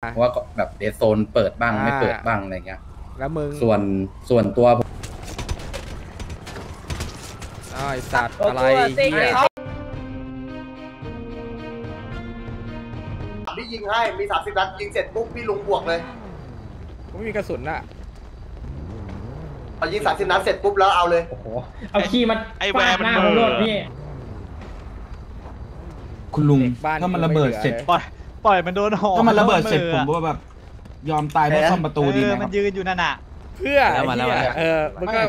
เพราะว่าก็แบบเดซโซนเปิดบ้างอ่าไม่เปิดบ้างอะไรเงี้ย แล้วมึง ส่วนส่วนตัวผมอ้าวไอสัตว์อะไรเหี้ยพี่ยิงให้ มีสามสิบนัดยิงเสร็จปุ๊บพี่ลุงบวกเลยกูไม่มีกระสุนอะพอยิงสามสิบนัดเสร็จปุ๊บแล้วเอาเลย โอ้โห เอาขี้มันไอ้แวร์ฟาดหน้ามันผมเบลรอถพี่คุณลุงเด็กบ้านถ้ามันระเบิดเสร็จ ปล่อยปล่อยมันโดนหอถ้ามันระเบิดเสร็จผมว่าแบบ ยอมตายเพื่อซ่อมประตูดีไหมเออคมัรับนยืนอยู่นั่นน่ะ เพื่อมาแล้วไอ้มาแล้วเหี้ยเออมึงก็ไม่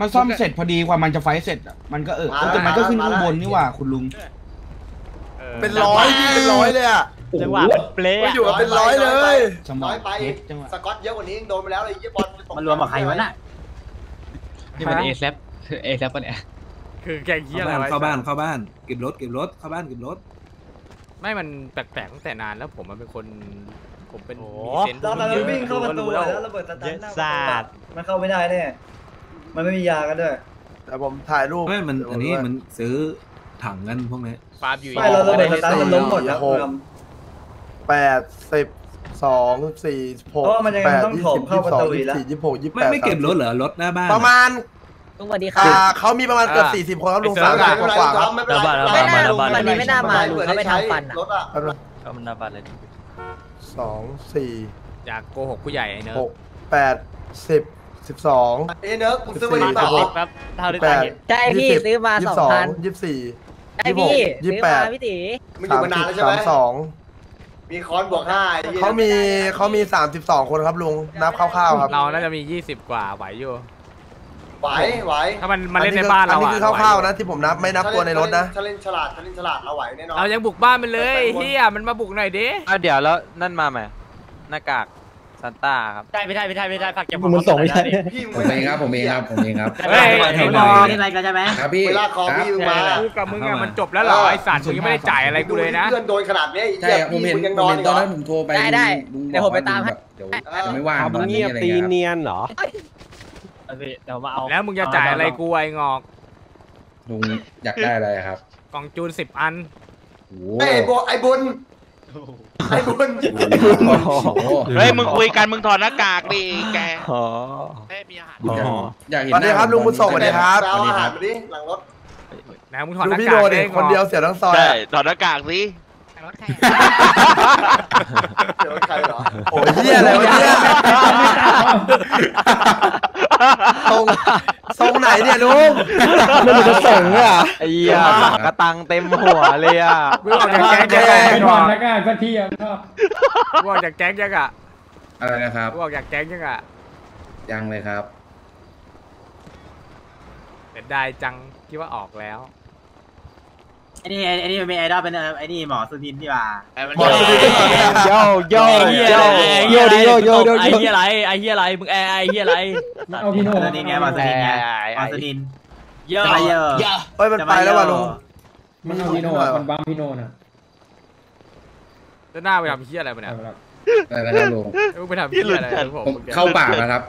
มันซ่อมเสร็จพอดีกว่ามันจะไฟท์เสร็จอะมันก็เออมาแล้วแต่มันก็ขึ้นมาแล้วข้างบนนี่หว่าคุณลุง เป็นร้อยพี่เป็นร้อยเลยอะจังหวะมันเปลไม่อยู่กับเป็นร้อยเลยสมอน้งอยไปเพชรจังหวะ สกอตเยอะกว่านี้ยังโดนไปแล้วเลยยี่บอลจะตกมันรวมกับใครวะน่ะนี่มันเอซเอแซปปะเนี่ย คือแกงเหี้ยอะไรวะเข้าบ้านเข้าบ้านเก็บรถเก็บรถเข้าบ้านเก็บรถ ไม่มันแปลกๆตั้งแต่นานแล้วผมมันเป็นคนผมเป็นโอ้มีเซนส์เราตอนเยนั้นอะวิ่งเข้าประตูแล้แล้ววระเบิดสตาร์ทหน้เยอะสัตว์มันเข้าไม่ได้แน่มันไม่มียากันด้วย แต่ผมถ่ายรูปไม่มันอันนี้มันซื้อถังกันพวกนี้ฟาร์มอยู่ไม่เราระเบิดสตาร์ทมันล้มหมดแล้วหกแปดสิบสองสี่หกเพราะว่ามันยังแปดต้องยี่โถสิมบเข้ายี่ปสิบระสองตูอียี่กสิบแล้วสี่ยี่สิบหกยี่สิบไม่แปดไม่เก็บรถเหรอรถหน้าบ้านประมาณ สวัสดีครับอ่าเขามีประมาณเกือบสี่สิบคนครับลุงสามไม่สิบเป็นไรกว่าครับ ไม่เป็นไรไม่น่าวันนี้ไม่น่ามาลุงเขาไปทำฟันอะรถอะแป๊บนึงก็มันนาบัตเลย สองสี่อยากโกหกผู้ใหญ่ไอ้เนอะหกแปดสิบสิบสองเอ้ยเนอะกูซื้อมาดีสิเปล่าบหกครับเท่าที่แปตาดเห็นใช่พี่ซื้อมายี่สสิอบงสองพัน ยี่สิบสี่ใช่พี่ยี่ซื้สิอบแปมาด พี่ตีมึงอยู่สามมานานสิแล้วบใช่ไหสามมสองมีคอนบวกห้าไอ้หี้ยเขามีเขามีสามสิบสองคนครับลุงนับคร่าวๆครับ เราน่าจะมี 20 กว่าไหวอยู่ ไหวไหวถ้ามันมาเล่นในบ้านเราอันนี้อะคือคร่าวๆนะที่ผมนับไม่นับตัวในรถนะถ้าเล่นฉลาดถ้าเล่นฉลาดเอาไหวแน่นอนเรายังบุกบ้านมันเลยเฮียมันมาบุกหน่อยดิอ้าวเดี๋ยวแล้วนั่นมาไหมหน้ากากซันต้าครับใช่ไม่ใช่ไม่ใช่ไม่ใช่ผักเก็บมันส่งไม่ใช่พี่มึงผมเองครับผมเองครับผมเองครับเฮ้ยให้ไอ้หบน่ออลยนี่อะไรกันใช่ไหมครับพี่เวลาคอพี่มึงมากูกับมึงอะมันจบแล้วเหรอไอสัตว์มึงยังไม่ได้จ่ายอะไรกูเลยนะเพื่อนโดนขนาดนี้ใช่ครับผมเห็นมึงยังผนมอนเห็นอีกตอนเหรอนั้นผมโทรไปได้ได้ลุงเดี๋ยวผมไปตามให้แบบเดี๋ยวจะไม่ว่างตอนนี้อะไรเงี้ยครั บเดี๋ยวมาเอาแล้วมึงจะจ่ายอะไรกูไอ้งอกลุงอยากได้อะไรครับ กล่องจูน10อันโอ้ไอ้โหโบไอ้บุญไอ้บุญโอ้โหเฮ้ยมึงคุยกันมึงถอดหน้ากากดิแกเฮ้ยมีอาหารอยากเห็นสวัสดีครับลุงบุญส่งสวัสดีครับไปเอาอาหารมาดิหลังรถนะมึงถอดหดูน้าพี่กาโดกดิได้งคนอกเดียวเสียทั้งซอยใช่อะถอดหน้ากากสิ เดี๋ยวใครเหรอโอ้ยเฮียอะไรวะเนี่ยทรงทรงไหนเนี่ยลุงมันจะส่งอะไอ้เหี้ยกระตังเต็มหัวเลยอะมึงออกจากแก๊งยังแกไงไม่งถออนกหน้ากากสักทีอะชอบมึงออกจากแก๊งยังอะอะไรนะครับมึงออกจากแก๊งยังอะยังเลยครับเสียดายจังคิดว่าออกแล้ว ไอ้นี่ไอ้นี่มันเป็นไอดอลเป็นไอ้นี่หมอสุนินที่ว่าหมอสุนิน โยโยโยโยดิโยโยโยไอ้เฮียไรไอ้เฮียไรมึงไอ้ไอ้เฮียไรเอาพี่โน่สุนินไงหมอสุนินไงหมอสุนินเยอะเยอะเฮ้ยมันไปแล้วว่ะลุงมันเอาพี่โน่อะมันบัมพี่โน่น่ะแล้วหน้าไปทำเฮียอะไรมาเนี่ยเอาละอะไรนะครับลุงมึงไปทำเฮียอะไรผมผมเข้าป่าแล้วครับ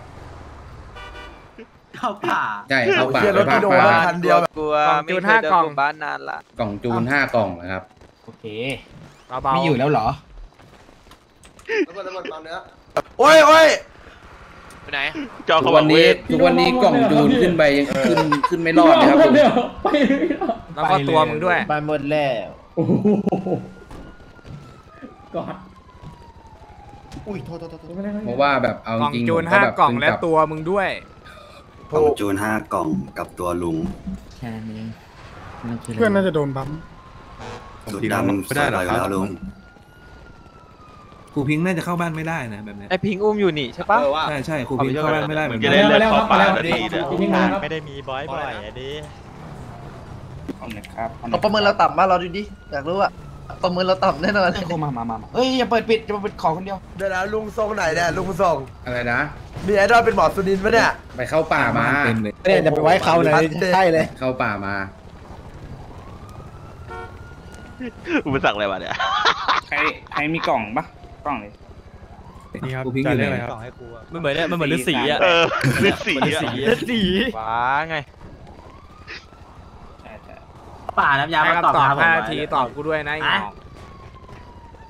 เข้าป่าใช่เข้าป่าเฮียรถไปพี่โดภาครถป่าคันเดียวแบบกลัวไม่เคยเดินหมู่บ้านนานละกล่องจูนห้ากล่องนะครับ โอเคเบาๆมีอยู่แล้วเหรอระเบิดระเบิดมาเนื้อโอ้ยโอ้ยไปไหนจอทุเขากบวัอกนเวนี้ททุกวันนี้กล่องจูนขึ้นไปยังขึ้นขึ้นไม่รอดเลยครับลุงเดี๋ยวไปไม่รอดแล้วก็ตัวมึงด้วยไปหมดแล้วโอ้โหกอดอุ้ยโทษโทษโทษเพราะว่าแบบเอากล่องจริงจูผนมก็ห้าแบบกล่องเพิ่และกบตัวมึงด้วย กล่องจูนแค่นี้เพื่อนน่าจะโดนบัมสุดดำไม่ได้หรอครับลุงครูพิงค์น่าจะเข้าบ้านไม่ได้นะแบบเนี้ยไอพิงอุ้มอยู่นี่ใช่ปะใช่ใช่ครูพิงค์เข้าบ้านไม่ได้แบบจะนี้ได้มาแล้วครับมาแล้วเลือดขอปาดดีนะจริงๆนะครับไม่ได้มีบ่อยบ่อยอะดิเอาประเมินเราต่ำมาเราดูดิอยากรู้อะ ประเมินเราต่ำแน่นอนโอ้มามามามาเฮ้ยอย่าเปิดปิดอย่าเปิดขอคนเดียวเดี๋ยวนะลุงทรงไหนเนี่ยลุงทรงอะไรนะ มีไอดอลเป็นหมอสุนินปะเนี่ย ไปเข้าป่ามาเต็มเลยเนี่ยจะไปไว้เขาเลยใช่เลย เข้าป่ามาอุปสรรคอะไรวะเนี่ย ใครใครมีกล่องปะกล่องเลยนี่ครับครูพิงค์อยู่ไหนมันเหมือนมันเหมือนฤาษีอะเออฤาษีอะฤาษีว้าไง ป่าน้ำยาให้มาตอบคำตอบครับผมห้านาทีตอบกูด้วยนะไอ้งอก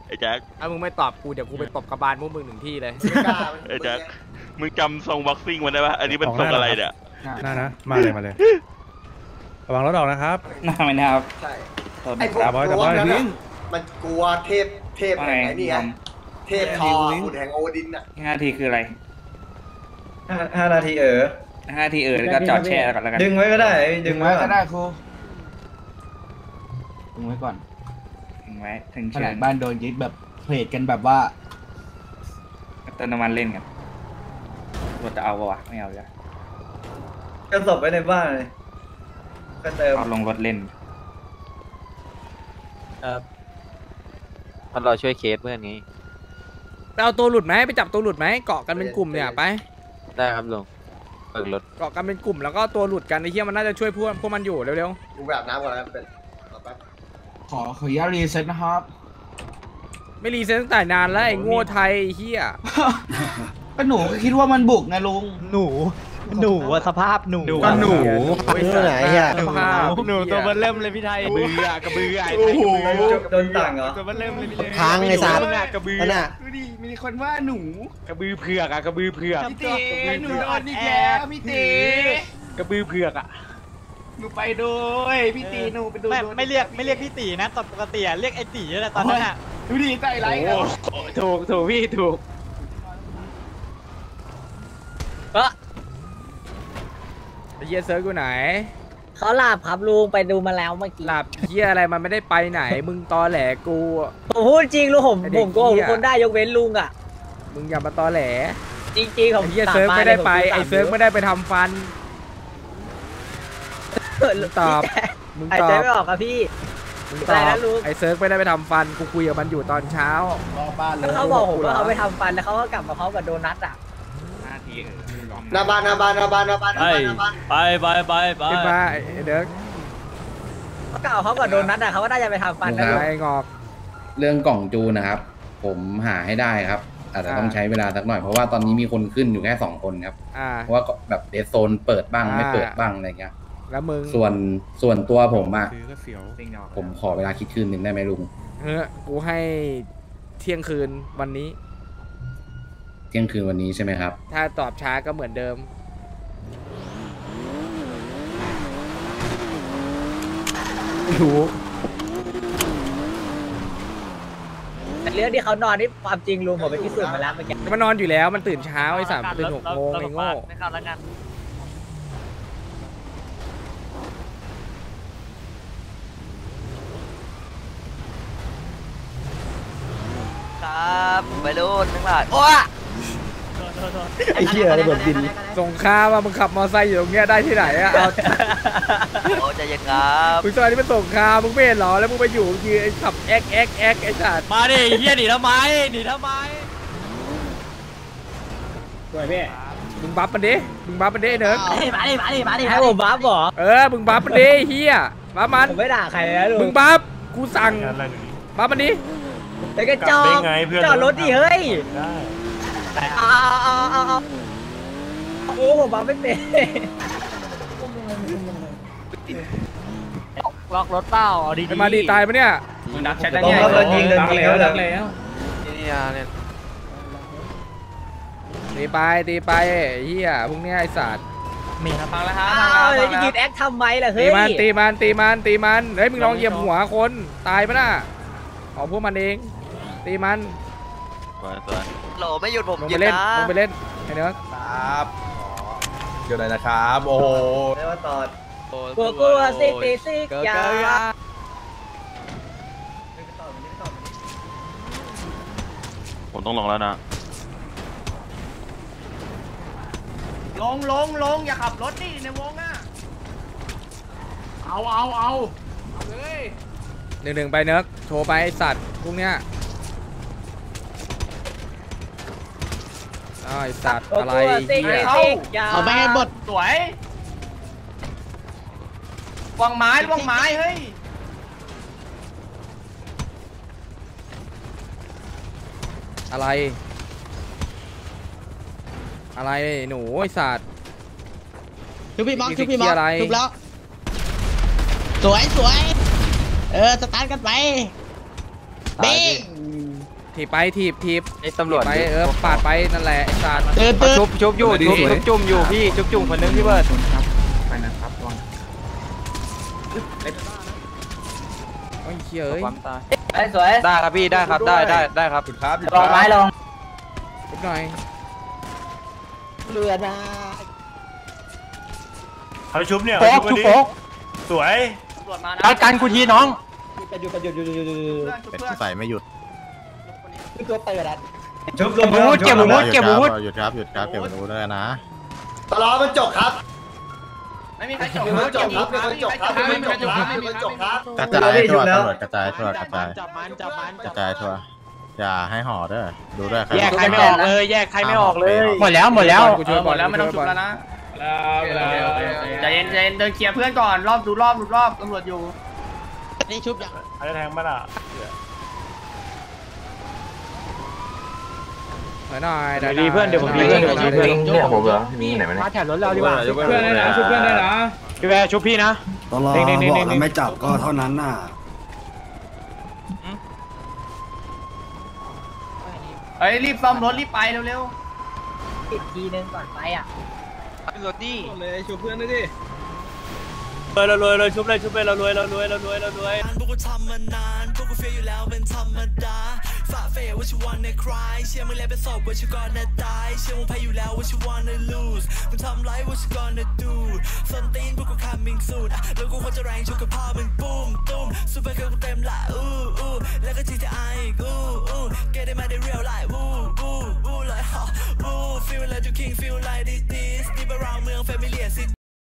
ไอ้แจ็คถ้ามึงไม่ตอบกูเดี๋ยวกูไปตบกระบาลพวกมึงหนึ่งที่เลยไม่กล้ามันไอ้แจ็คมึงจำทรงบ็อกซิ่งมันได้ปะอันนี้เป็นทรงอะไรเนี่ยน่านะมาเลยมาเลยระวังรถออกนะครับน่าไหมนะครับใช่ไอ้พวกดับไว้ดับกลัวไว้นั้นทิ้น่ะงมันกลัวเทพเทพแห่งไหนนี่ไงเทพทอหุ่นแห่งโอดินอะห้าทีคืออะไรห้านาทีเออห้าทีเออแล้วก็จอดแช่ก่อนแล้วกันดึงไว้ก็ได้ดึงไว้ก็ได้ครู ดึงไว้ก่อนดึงไว้ถึงขเชินาดญบ้านโดนยึดแบบเพลทกันแบบว่า เติมน้ำมันเล่นกันรถจะเอาปะวะไม่เอาจ้ะก็ศพไว้ในบ้านเลยก็เติมเอาลงรถเล่น มันรอช่วยเคสเพื่อนไงไปเอาตัวหลุดไหมไปจับตัวหลุดไหมเกาะกันเป็นกลุ่มเนี่ยไปได้ครับลุงเปิดรถเกาะกันเป็นกลุ่มแล้วก็ตัวหลุดกันไอ้เหี้ยมันน่าจะช่วยพวกพวกมันอยู่เร็วกูแบบน้ำก่อนแล้วเป็นรอแป๊บ ขอขออนุญาต reset นะครับๆไม่ reset ตั้งแต่นานแล้วไอ้โง่ไทยไอ้เหี้ยก็หนูก็คิดว่ามันบุกไงลุง หนู หนูอะสภาพหนูก็หนูเรื่องไหนเฮียสภาพหนูตัวมันเริ่มเลยพี่ไทยเบื่อกระเบือไอ้โอ้โหโดนต่างเหรอตัวมันเริ่มเลยพี่พังไอ้สัตว์กระบือนั่นน่ะดูดิมีคนว่าหนูกระบือเผือกอะกระบือเผือกพี่ตีหนูโดนอีกแล้วพี่ตีกระบือเผือกอะ หนูไปด้วยพี่ตีหนูไปดูไม่ไม่เรียกไม่เรียกพี่ตีนะตอนปกติอะเรียกไอ้ตีนั่นแหละตอนนั้นอะดูดิใส่ไรกันถูกถูกพี่ถูกไอ้เหี้ยเซิร์ฟกูไหนเขาหลับครับลุงไปดูมาแล้วเมื่อกี้หลับเหี้ยอะไรมันไม่ได้ไปไหน มึงตอแหลกูผมพูดจริงลุงผมไอ้เด็กผมโกหกเหี้ยคนได้ยกเว้นลุงอะมึงอย่ามาตอแหลจริงๆผมไอ้เหี้ยเซิร์ฟไม่ได้ไปไอ้เซิร์ฟไม่ได้ไปทำฟันมึง ตอบมึงหายตอใจบไม่ออกครับพี่ มึงตอะไรนะลุง ไอ้เซิร์ฟไม่ได้ไปทำฟันกูคุยกับมันอยู่ตอนเช้าเขาบอกผมว่าเขาไปทำฟันแล้วเขาก็กลับมาพร้อมกับโดนัทอะห้าทีเออหน้าบ้านหน้าบ้านหน้าบ้านหน้าบ้านหน้าบ้านหน้าบ้านไปไปไปไปขึ้นมาไอ้เด็กเขากล่าวเขากับโดนัทอะเขาก็น่าจะไปทำฟันครันะบไอ้งอก เรื่องกล่องจูนนะครับ ผมหาให้ได้ครับ อาจจะต้องอ่าใช้เวลาสักหน่อย เพราะว่าตอนนี้มีคนขึ้นอยู่แค่สองคนครับ อ่า เพราะว่าแบบเดซโซนเปิดบ้างอ่าไม่เปิดบ้างอะไรเงี้ย แล้วมึงส่วนส่วนตัวผมอะคือก็เสียวผมขอเวลาคิดคืนหนึ่งได้ไหมลุง เฮ้ยกูให้เที่ยงคืนวันนี้ เที่ยงคืนวันนี้ใช่ไหมครับ ถ้าตอบช้าก็เหมือนเดิม รู้แต่เรื่องที่เขานอนนี่ความจริงลุงผมไปพิสูจน์มาแล้วเมื่อกี้มันนอนอยู่แล้วมันตื่นเช้าไอ้สามตื่นหกโมงไอ้โง่ ไม่เข้าแล้วกัน ครับไปดูทั้งหลายโอ้ไอ้เหี้ยระเบิดบินสงครามว่ามึงขับมอเตอร์ไซค์อยู่ตรงเนี้ยได้ที่ไหนอะเอาโหใจเย็นครับมึงตอนนี้เป็นสงครามมึงไม่เห็นเหรอแล้วมึงไปอยู่ยืนไอ้ขับแอ๊กแอ๊กแอ๊กไอ้สัตว์มาดิเฮียหนีทำไมหนีทำไมสวยพี่มึง buff มันดิมึง buff มันดิไอ้เนิร์กมาดิมาดิมาดิให้ผม buff เหรอเออมึง buff มันดิไอ้เหี้ย buff มันผมไม่ด่าใครนะลุงมึง buffกูสั่งบัฟมันดิ แต่ก็จอดจอดรถดิเฮ้ยเอาเอาเอาเอาเอาโอ้ผมบัฟไม่เป็นล็อกรถเปล่าเอาดีไอ้มาดีตายปะเนี่ยมึงนับแชทตรงครับโดนยิงโดนยิงแล้วดักแล้วนี่เนี่ยตีไปตีไปไอ้เฮียพวกเนี้ยไอ้สัตว์มีครับฟังแล้วฮะอ้าวแล้วจะยืนแอคทำไมล่ะตีเฮ้ยมันตีมันตีมันตีมันเฮ้ยมึงลองเหยียบหัวคนตายปะน่ะ เอาพวกมันเอง ตีมันโหลไม่หยุดผมลงหยุไปดเล่นนะลงไปเล่นไอ้เนิร์กครับเดี๋ยวไหนนะครับ โอ้โหไม่ว่าตอดกลัวกลัวซิติซิกยาผมต้องลงแล้วนะ ลงลงลงอย่าขับรถดิในวงอะ เอาเอาเอา หนึ่งหนึ่งไปเนิร์กโทรไปไอ้สัตว์พวกเนี้ยอ้าวไอ้สัตว์กลัวอะไรกลัวซิเฮีติยซิกยาเอาไปให้หมดสวยวางไม้วางไม้เฮ้ยอะไร อะไรหนูไอ้สัตว์ชุบพี่ม็อกมีชุบพี่ม็อกอะไรชุบแล้วสวยสวย เออสตาร์ทกันไปเบ้งถีบไปถีบถีบไอ้ตำรวจไปเออปาดไปนั่นแหละไอ้สัตว์ชุบชุบอยู่ชุบชุบจุ่มอยู่พี่ชุบจุ่มคนนึงพี่เบิร์ดไปนะครับระวังโอ้ยเหี้ยเอ้ยความตายไอ้สวยได้ครับพี่ได้ครับได้ได้ได้ครับครับลองไม้ลงนิดหน่อยเรือนะเขาชุบเนี่ยโฟกชุบโฟกสวยตำรวจมานะการกันกูทีน้อง ไปหยุดไปหยุดหยุดหยุดหยุดหยุดเพื่อนชุบเพื่อนใส่ไม่หยุดคือตัวเปิดอะเก็บอาวุธเก็บอาวุธเก็บอาวุธหยุดครับหยุดครับเก็บอาวุด้วยนะตลอดมันจบครับไม่มีใครจบมันจบครับมันจบครับไมันจบครับมันจบครับกระจายทั่วตำรวจกระจายทั่วกระจายจับมันจับมันกระจายทั่วอย่าให้ห่อเด้อดูด้วยครแยกใครไม่ออกเลย แยกใครไม่ออกเลยหมดแล้วหมดแล้วหมดแล้วไม่ต้องชุบแล้วนะใจเย็นใจเย็นเดินเคลียร์เพื่อนก่อนรอบดูรอบดูรอบตำรวจอยู่ นี่ชุบยังอะไรแทงบ้าล่ะหน่อยหน่อยเดี๋ยวดีเพื่อนเดี๋ยวผมดีเพื่อนเดี๋ยวผมดีเพื่อนเนี่ยผมเหรอมีไหนไหมมาแถวรถเราดีกว่าชุบเพื่อนได้นะชุบเพื่อนได้นะพี่แวร์ชุบพี่นะตลอดบอกแล้วไม่จับก็เท่านั้นน่ะเฮ้ยรีบซ่อมรถรีบไปเร็วอีกทีนึงก่อนไปอะรถดีเลยชุบเพื่อนด้วยดิ เรารวยเราชุบเลยชุบเลยเรารวยเรารวยเรารวยเรารวยพวกกูทำมานานพวกกูเฟียอยู่แล้วเป็นธรรมดาฝ่าเฟยว่าชิวันในคลายเชื่อมึงแล้วเป็นศพว่าชิวก่อนนะตายเชื่อมึงแพ้อยู่แล้วว่าชิวันใน lose มึงทำไรว่าชิก่อนนะ do ส้นตีนพวกกู coming soon แล้วกูควรจะแรงชกกับพ่อมึงปุ้มตุ้มซูเปอร์เกิร์ลกูเต็มละอู้อู้แล้วก็ GTI อีกอู้อู้ get it มาได้ real life วู้วู้วู้เลยฮะวู้ feel like you king feel like this this deep around เมือง familiar city